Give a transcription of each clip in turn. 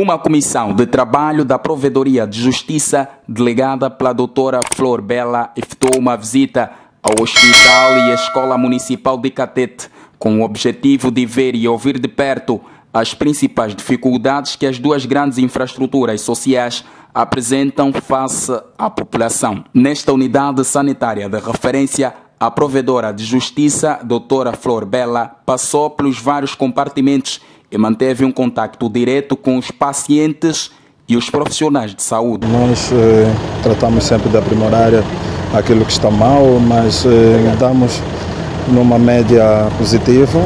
Uma comissão de trabalho da Provedoria de Justiça, delegada pela doutora Flor Bela, efetuou uma visita ao Hospital e à Escola Municipal de Catete, com o objetivo de ver e ouvir de perto as principais dificuldades que as duas grandes infraestruturas sociais apresentam face à população. Nesta unidade sanitária de referência, a provedora de justiça, doutora Flor Bela, passou pelos vários compartimentos e manteve um contato direto com os pacientes e os profissionais de saúde. Nós eh, tratamos sempre de aprimorar aquilo que está mal, mas eh, damos numa média positiva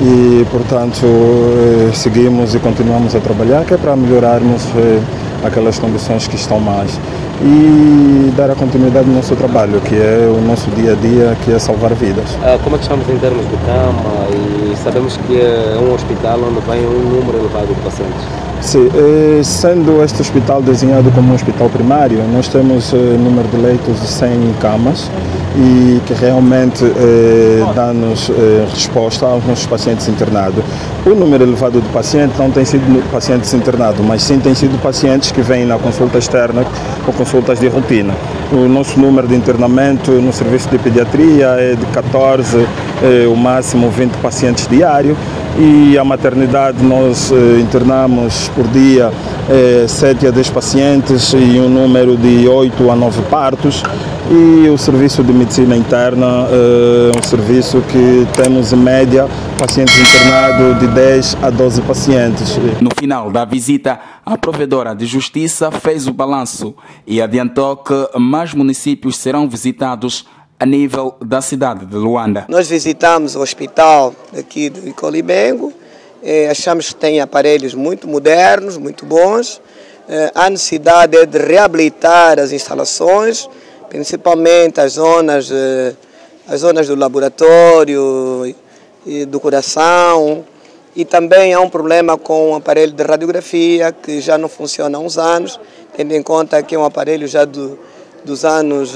e, portanto, eh, seguimos e continuamos a trabalhar, que é para melhorarmos eh, aquelas condições que estão mais e dar a continuidade ao nosso trabalho, que é o nosso dia a dia, que é salvar vidas. Ah, como é que estamos em termos de cama e sabemos que é um hospital onde vem um número elevado de pacientes? Sim, eh, sendo este hospital desenhado como um hospital primário, nós temos número de leitos de 100 camas e que realmente eh, dá-nos eh, resposta aos nossos pacientes internados. O número elevado de pacientes não tem sido pacientes internados, mas sim tem sido pacientes que vêm na consulta externa ou consultas de rotina. O nosso número de internamento no serviço de pediatria é de 14, eh, o máximo 20 pacientes diário e a maternidade nós eh, internamos por dia eh, 7 a 10 pacientes e um número de 8 a 9 partos e o serviço de medicina interna é um serviço que temos em média pacientes internados de 10 a 12 pacientes. No final da visita, a provedora de justiça fez o balanço e adiantou que mais municípios serão visitados a nível da cidade de Luanda. Nós visitamos o hospital aqui de Colibengo, eh, achamos que tem aparelhos muito modernos, muito bons. Eh, a necessidade é de reabilitar as instalações, principalmente as zonas, eh, as zonas do laboratório e do coração. E também há um problema com o aparelho de radiografia que já não funciona há uns anos, tendo em conta que é um aparelho já do dos anos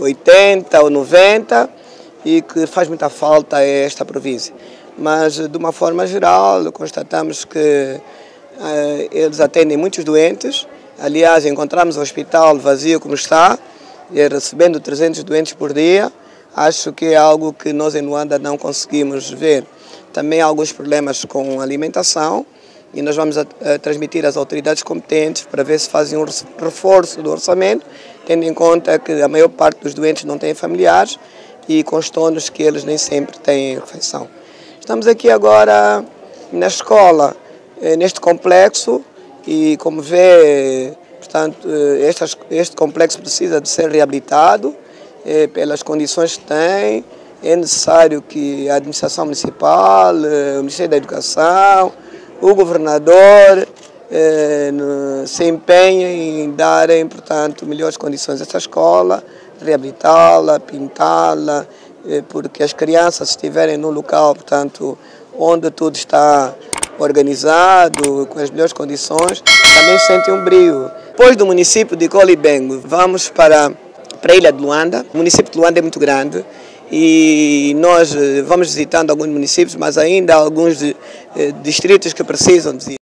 80 ou 90 e que faz muita falta a esta província. Mas, de uma forma geral, constatamos que uh, eles atendem muitos doentes. Aliás, encontramos o hospital vazio como está, recebendo 300 doentes por dia. Acho que é algo que nós em Luanda não conseguimos ver. Também há alguns problemas com alimentação e nós vamos a, a transmitir às autoridades competentes para ver se fazem um reforço do orçamento, tendo em conta que a maior parte dos doentes não tem familiares e constou-nos que eles nem sempre têm refeição. Estamos aqui agora na escola, eh, neste complexo, e como vê, portanto, eh, este, este complexo precisa de ser reabilitado eh, pelas condições que tem. É necessário que a administração municipal, o Ministério da Educação, o governador eh, se empenha em darem, portanto, melhores condições a esta escola, reabilitá-la, pintá-la, eh, porque as crianças estiverem num local, portanto, onde tudo está organizado, com as melhores condições, também sentem um brilho. Depois do município de Colibengo, vamos para, para a ilha de Luanda. O município de Luanda é muito grande, e nós eh, vamos visitando alguns municípios, mas ainda alguns eh, distritos que precisam de